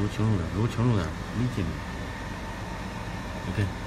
录清楚点，录清楚点，没劲。OK。